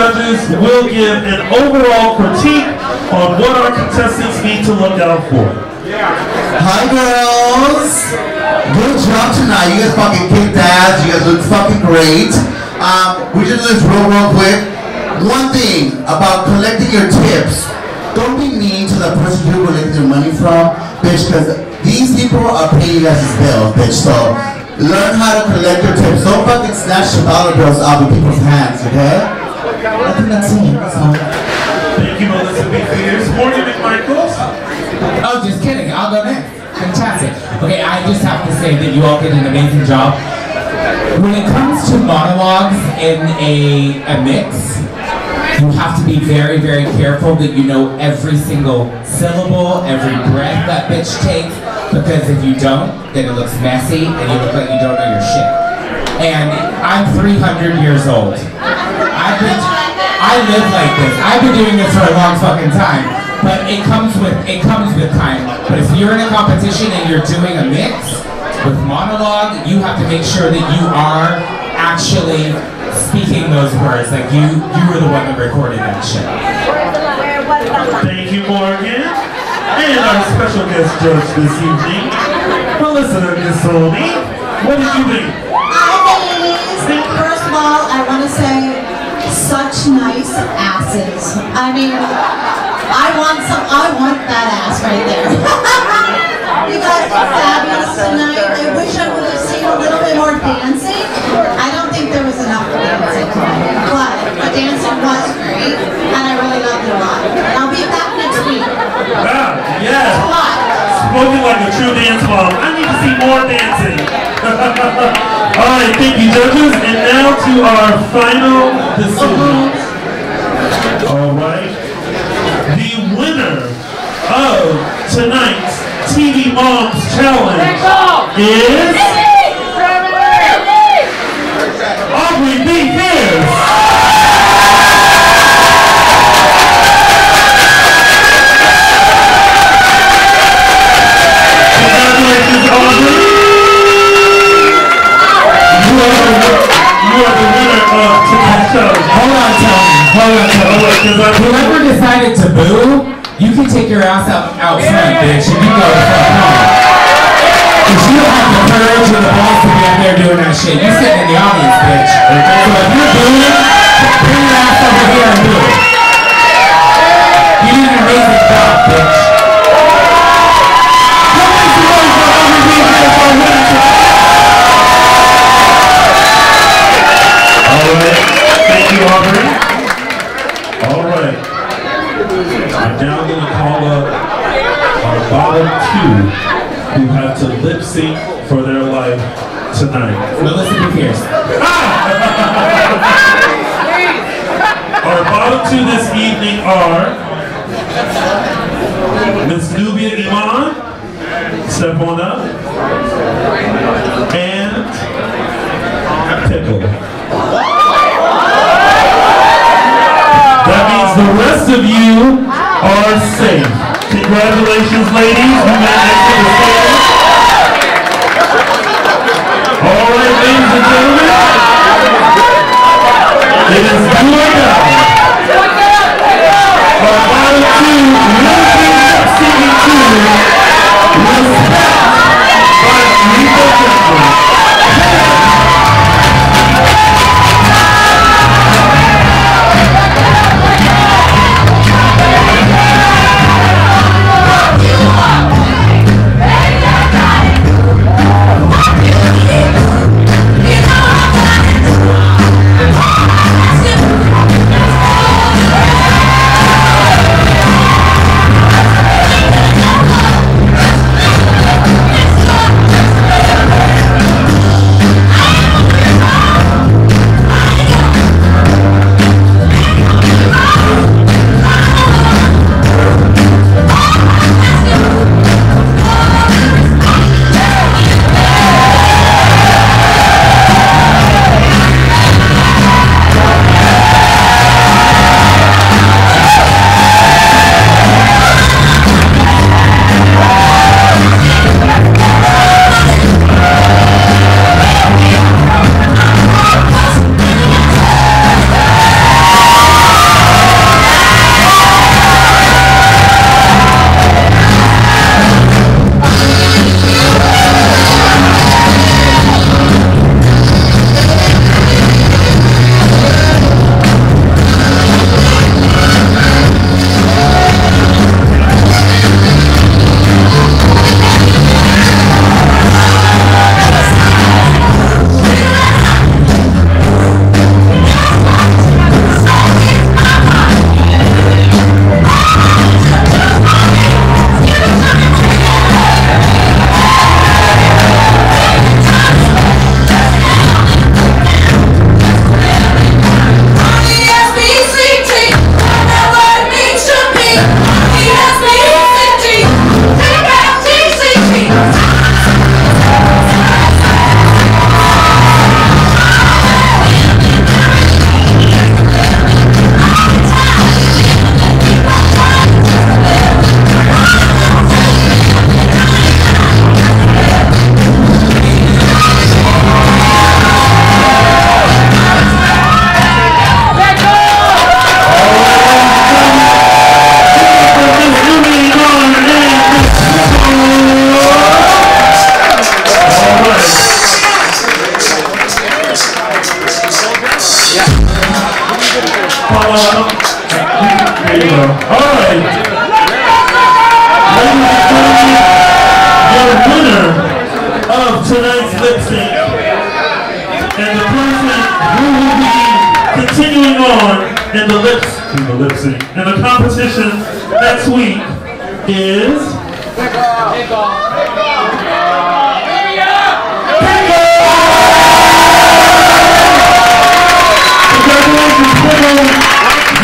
judges will give an overall critique on what our contestants need to look out for. Hi girls! Good job tonight. You guys fucking kicked ass. You guys look fucking great. Um, we just do this real, real quick. One thing about collecting your tips. Don't be mean to the person you're collecting your money from, bitch, because these people are paying you guys' bills, bitch. So learn how to collect your tips. Don't fucking snatch the dollar bills out of people's hands, okay? I think that's it. That's all. Thank you, Melissa B. Fierce. Morgan McMichaels. Oh, just kidding. I'll go next. Fantastic. Okay, I just have to say that you all did an amazing job. When it comes to monologues in a, a mix, you have to be very, very careful that you know every single syllable, every breath that bitch takes, because if you don't, then it looks messy and you look like you don't know your shit. And I'm 300 years old. I've I live like this. I've been doing this for a long fucking time. But it comes with it comes with time. But if you're in a competition and you're doing a mix with monologue, you have to make sure that you are actually speaking those words. Like you you were the one that recorded that shit. Thank you, Morgan. And our special guest judge this evening, Melissa Gisoni. What did you think? Hi, ladies. First of all, I want to say such nice asses. I mean, I want some. I want that ass right there. you guys were fabulous tonight. I wish I would have seen a little bit more dancing. I don't think there was enough dancing tonight, but the dancing was great, and I really loved it a lot. And I'll be back next week. Ah, yes. Spoken like a true dance mom. I need to see more dancing. All right, thank you, judges. And now to our final decisions. All right. The winner of tonight's TV Moms Challenge is on, Tony. Wait, 'cause Whoever decided to boo, you can take your ass out, out front, bitch, and you go the fuck home. Cause you don't have the courage or the balls to be up there doing that shit. You sitting in the audience, bitch. So if you're booing, bring your ass I'm now going to call up our bottom two who have to lip sync for their life tonight. Melissa B. Fierce. Our bottom two this evening are Miss Nubia Iman, step on up, and Pickle. That means the rest of you are safe. Congratulations, ladies. The stage. All right. Ladies and gentlemen, your winner of tonight's lip sync and the person who will be continuing on in the lip sync and the competition next week is Congratulations,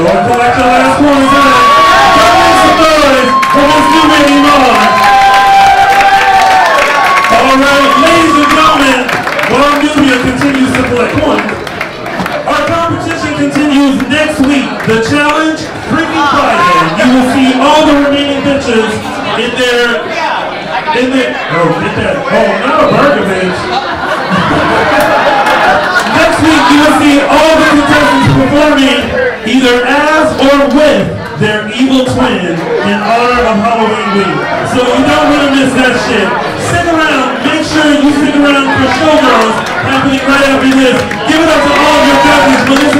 All right, ladies and gentlemen, while Nubia continues to collect points, our competition continues next week. The challenge, Friday. You will see all the remaining bitches in their, in oh, get that, oh, not a burger bitch. shit. Stick around. Make sure you stick around for Showgirls happening right after this. Give it up to all of your judges, Melissa B.